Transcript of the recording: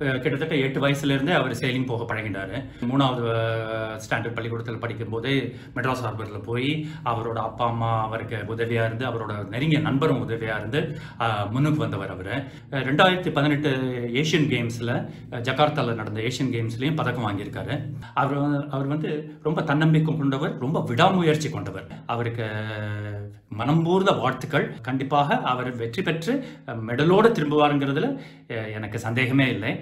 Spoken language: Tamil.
கிட்டத்தட்ட எட்டு வயசுலேருந்தே அவர் சேலிங் போக பழகினார். மூணாவது ஸ்டாண்டர்ட் பள்ளிக்கூடத்தில் படிக்கும்போதே மெட்ராஸ் ஹார்பரில் போய் அவரோட அப்பா அம்மா அவருக்கு உதவியாக இருந்து அவரோட நெருங்கிய நண்பரும் உதவியாக இருந்து முன்னுக்கு வந்தவர் அவர். ரெண்டாயிரத்தி பதினெட்டு ஏஷியன் கேம்ஸில் ஜகார்த்தாவில் நடந்த ஏஷியன் கேம்ஸ்லேயும் பதக்கம் வாங்கியிருக்காரு. அவர் அவர் வந்து ரொம்ப தன்னம்பிக்கை கொண்டவர் ரொம்ப விடாமுயற்சி கொண்டவர். அவருக்கு மனம்பூர்ந்த வாழ்த்துக்கள். கண்டிப்பாக அவர் வெற்றி பெற்று மெடலோடு திரும்புவாருங்கிறதுல எனக்கு சந்தேகமே இல்லை.